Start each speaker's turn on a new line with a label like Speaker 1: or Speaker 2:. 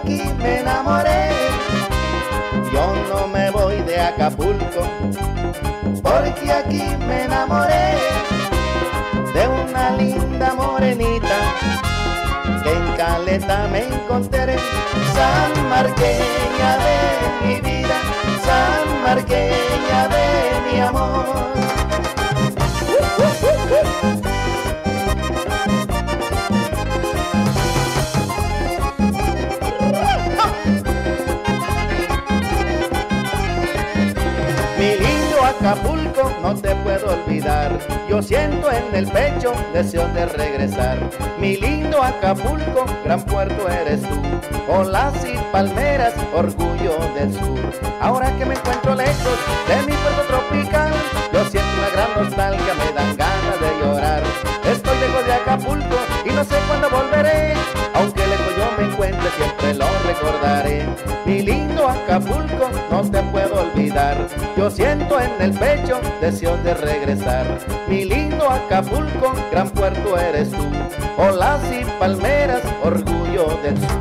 Speaker 1: aquí me enamoré. Yo no me voy de Acapulco, porque aquí me enamoré de una linda morenita que en Caleta me encontré. San Marqueña de mi vida, San Marqueña de mi amor. Acapulco, no te puedo olvidar. Yo siento en el pecho deseo de regresar. Mi lindo Acapulco, gran puerto eres tú. Olas y palmeras, orgullo del sur. Ahora que me encuentro lejos de mi puerto tropical, yo siento una gran nostalgia, me dan ganas de llorar. Estoy lejos de Acapulco y no sé cuándo volveré. Aunque lejos yo me encuentre, siempre lo recordaré. Acapulco, no te puedo olvidar. Yo siento en el pecho deseo de regresar. Mi lindo Acapulco, gran puerto eres tú. Olas y palmeras, orgullo del sur.